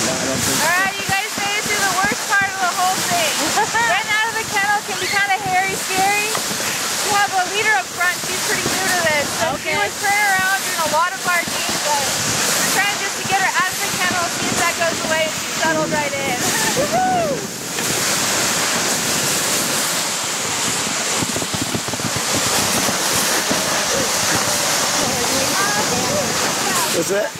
Alright, you guys made it through the worst part of the whole thing. Getting out of the kennel can be kind of hairy, scary. You have a leader up front, she's pretty new to this. So she Okay. was turning around doing a lot of barking, but we're trying just to get her out of the kennel, see if that goes away, and she settled right in. Woohoo! What's that?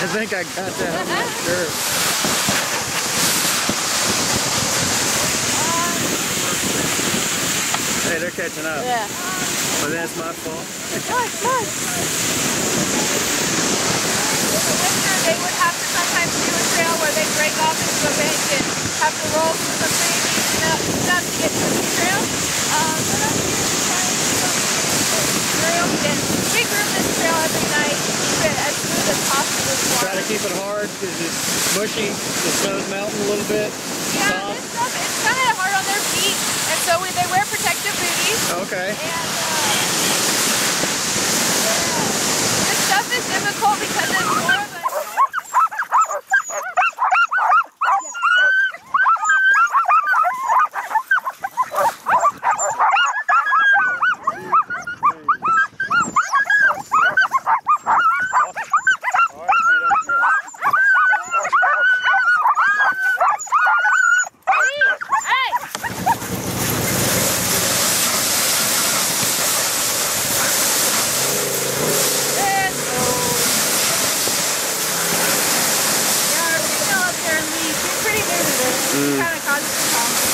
Woo! Mush! Mush! I think I got that on my shirt. Hey, they're catching up. yeah. But that's my fault. Mush! Mush! In the winter, they would have to sometimes do a trail where they break off into a bank and have to roll through some pretty deep snu- stuff to get to the trail. Um, but I'm here to try and keep them groomed and we groom this trail every night to keep it as smooth as possible. for Try to keep it hard because it's mushy. The snow's melting a little bit. Yeah, Soft. this stuff, it's kind of hard on their feet, and so we, they wear protective booties. Okay. And uh, this stuff is difficult because it's more of a Hey! Let's go. Yeah, our female up there, Lee, she's pretty new to this. She kind of causes some problems.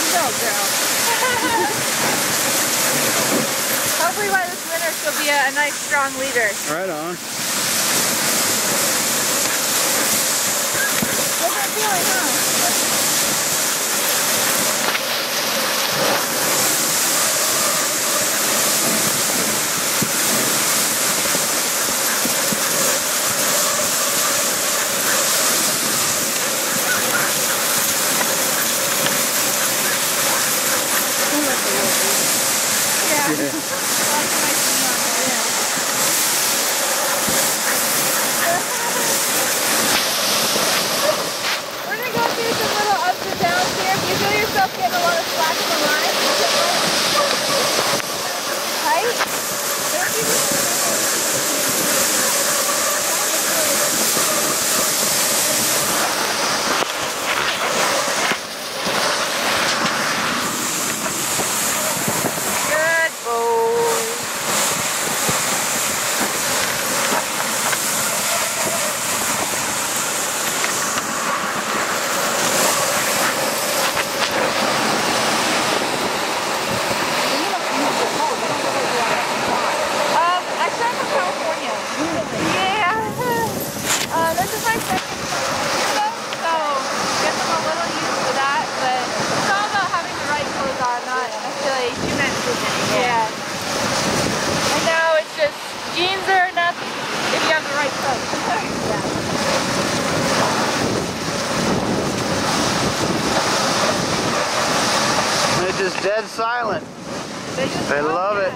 She's all girl. Hopefully by this winter she'll be a, a nice strong leader. Right on. Different feeling, huh? Yeah. Yeah. Lots of nice snow on there, yeah. We're gonna go through some little ups and downs here. If you feel yourself getting a lot of slack in the line, tight. Good boy. Um, actually, I'm from California. Yeah. Uh, this is my second time, so guess I'm a little used to that. But it's all about having the right clothes on, not necessarily too many. Yeah. And now it's just jeans are enough if you have the right clothes. They're just dead silent. They, They love it. in.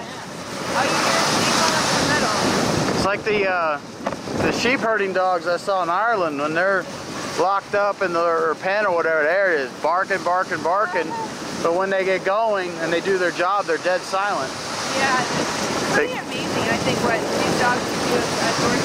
All you hear is sheep on up the middle. It's like the uh, the sheep herding dogs I saw in Ireland when they're locked up in their pen or whatever the area is, barking, barking, barking. But when they get going and they do their job, they're dead silent. Yeah, it's pretty amazing, I think, what these dogs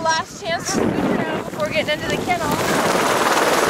last chance for food for now before getting into the kennel.